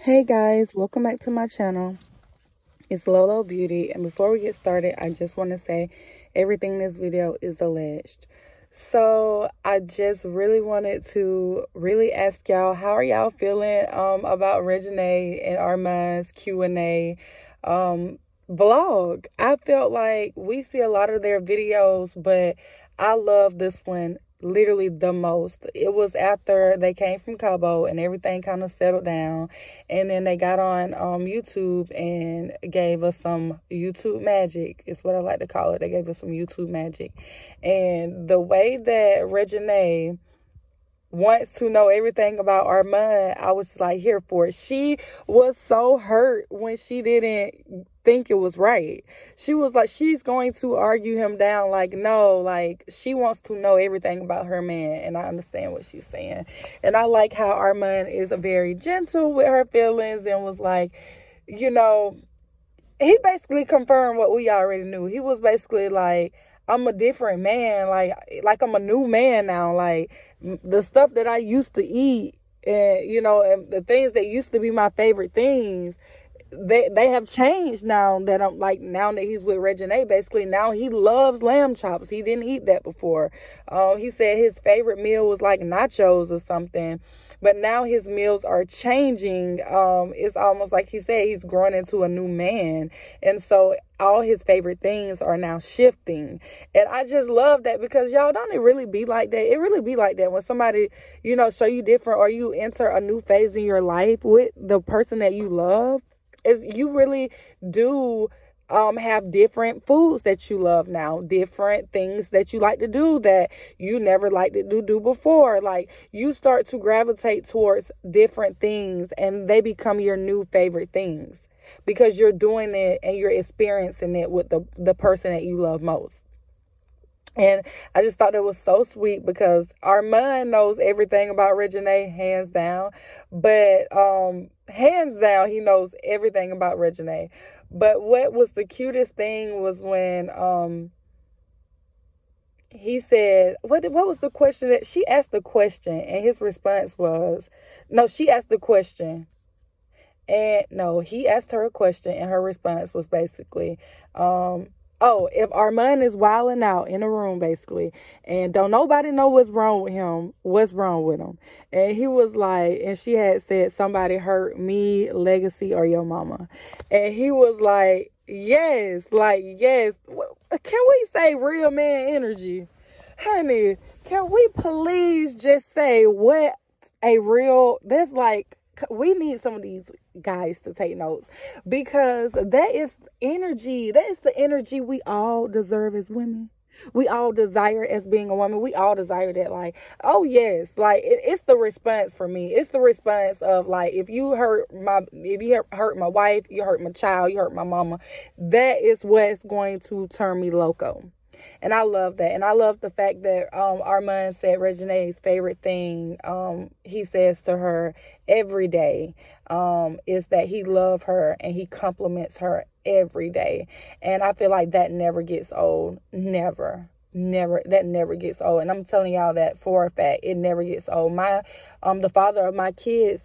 Hey guys, welcome back to my channel. It's LouLou Beauty and before we get started, I just want to say everything in this video is alleged. So I just really wanted to really ask y'all, how are y'all feeling um, about Reginae and Armon's Q&A um, vlog? I felt like we see a lot of their videos, but I love this one literally the most. It was after they came from Cabo and everything kind of settled down. And then they got on um, YouTube and gave us some YouTube magic, It's what I like to call it. They gave us some YouTube magic. And the way that Reginae wants to know everything about Armon, I was like here for it. She was so hurt when she didn't think it was right. She was like, she's going to argue him down. Like, no, like she wants to know everything about her man. And I understand what she's saying. And I like how Armon is very gentle with her feelings and was like, you know, he basically confirmed what we already knew. He was basically like, I'm a different man. Like, like I'm a new man now. Like the stuff that I used to eat and, you know, and the things that used to be my favorite things, they they have changed now that I'm like now that he's with Reginae basically now he loves lamb chops. He didn't eat that before. Um he said his favorite meal was like nachos or something but now his meals are changing. Um it's almost like he said he's grown into a new man and so all his favorite things are now shifting. And i just love that because y'all don't it really be like that? It really be like that when somebody you know show you different or you enter a new phase in your life with the person that you love is you really do um have different foods that you love now different things that you like to do that you never liked to do, do before. Like you start to gravitate towards different things and they become your new favorite things because you're doing it and you're experiencing it with the the person that you love most and I just thought it was so sweet because Armon knows everything about Reginae, hands down. But um, hands down, he knows everything about Reginae. But what was the cutest thing was when um he said what what was the question that she asked the question and his response was no she asked the question and no he asked her a question and her response was basically um oh, if Armon is wilding out in a room basically, and don't nobody know what's wrong with him, what's wrong with him? And he was like, and she had said somebody hurt me, Legacy, or your mama, and he was like, yes, like yes. Can we say real man energy, honey? Can we please just say what a real? That's like we need some of these guys to take notes because that is energy. That is the energy we all deserve as women. We all desire as being a woman. We all desire that, like, oh yes, like it, it's the response for me. It's the response of like, if you hurt my, if you hurt my wife, you hurt my child, you hurt my mama. That is what's going to turn me loco. And I love that. And I love the fact that um, Armon said Reginae's favorite thing um, he says to her every day um, is that he loves her and he compliments her every day. And I feel like that never gets old. Never never that never gets old and i'm telling y'all that for a fact it never gets old my um the father of my kids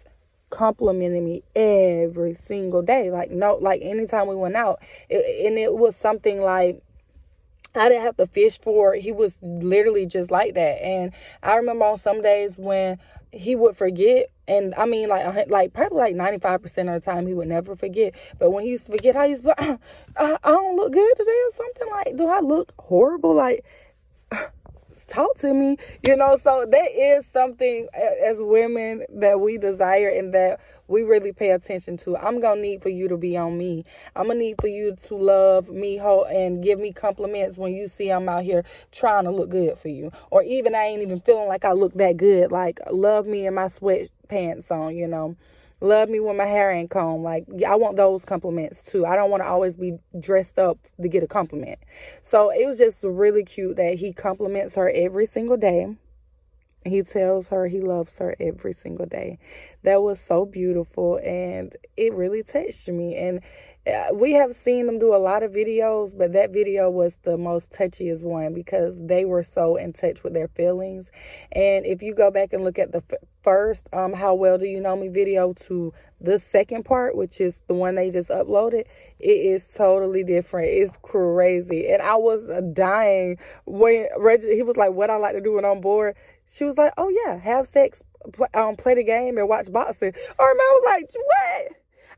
complimented me every single day like no like anytime we went out it, and it was something like I didn't have to fish for it. He was literally just like that. And I remember on some days when he would forget and I mean like like probably like 95% of the time he would never forget. But when he used to forget, I used to uh, I, I don't look good today or something like do I look horrible like talk to me you know so that is something as women that we desire and that we really pay attention to i'm gonna need for you to be on me i'm gonna need for you to love me whole and give me compliments when you see i'm out here trying to look good for you or even i ain't even feeling like i look that good like love me in my sweatpants on you know love me when my hair ain't combed. Like, I want those compliments too. I don't want to always be dressed up to get a compliment. So it was just really cute that he compliments her every single day. He tells her he loves her every single day. That was so beautiful and it really touched me. And we have seen them do a lot of videos, but that video was the most touchiest one because they were so in touch with their feelings. And if you go back and look at the first um how well do you know me video to the second part, which is the one they just uploaded, it is totally different. It's crazy. And I was dying when Reggie he was like, "What I like to do when I'm bored." She was like, "Oh yeah, have sex, um, play the game, and watch boxing." Or man, I was like, "What?"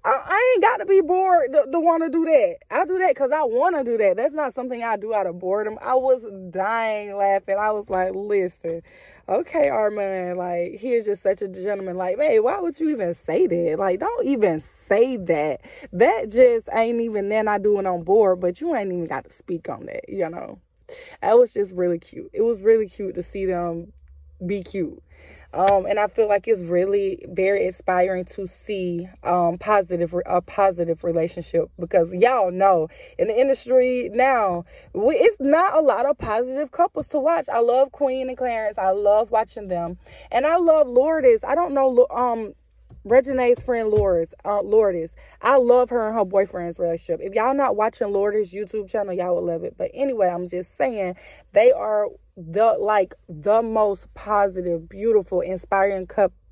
I, I ain't got to be bored to, to want to do that. I do that because I want to do that. That's not something I do out of boredom. I was dying laughing. I was like, listen, okay, Armon, like, he is just such a gentleman. Like, hey, why would you even say that? Like, don't even say that. That just ain't even then I do it on board, but you ain't even got to speak on that, you know? That was just really cute. It was really cute to see them be cute. Um, and I feel like it's really very inspiring to see um, positive a positive relationship because y'all know in the industry now we, it's not a lot of positive couples to watch. I love Queen and Clarence. I love watching them, and I love Lourdes. I don't know um Reginae's friend Lourdes, uh, Lourdes. I love her and her boyfriend's relationship. If y'all not watching Lourdes YouTube channel, y'all would love it. But anyway, I'm just saying they are the like the most positive, beautiful, inspiring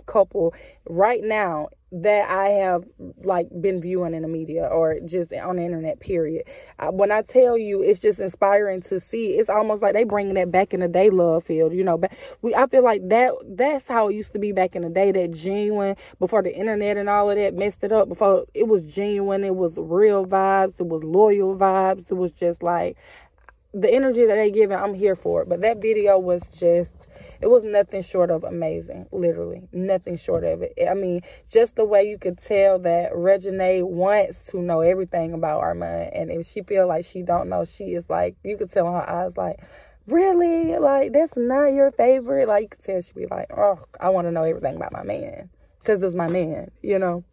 couple right now that I have like been viewing in the media or just on the internet. Period. when I tell you, it's just inspiring to see. It's almost like they bringing that back in the day love field. You know, but we I feel like that that's how it used to be back in the day. That genuine before the internet and all of that messed it up. Before it was genuine, it was real vibes. It was loyal vibes. It was just like the energy that they giving. I'm here for it. But that video was just it was nothing short of amazing, literally. Nothing short of it. I mean, just the way you could tell that Reginae wants to know everything about Armon. And if she feel like she don't know, she is like, you could tell in her eyes like, really? Like, that's not your favorite? Like, you could tell she be like, oh, I want to know everything about my man because it's my man, you know.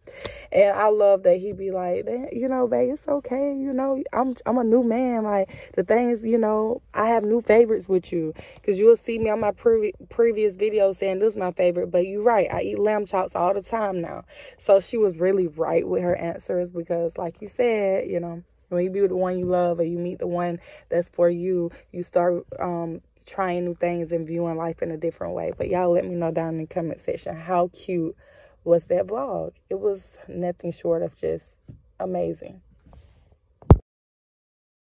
And I love that he be like, you know, babe, it's okay, you know. I'm I'm a new man. Like the things, you know, I have new favorites with you because you will see me on my pre- previous video saying this is my favorite. But you're right, I eat lamb chops all the time now. So she was really right with her answers because, like you said, you know. When you be with the one you love or you meet the one that's for you, you start um, trying new things and viewing life in a different way. But y'all let me know down in the comment section how cute was that vlog. It was nothing short of just amazing.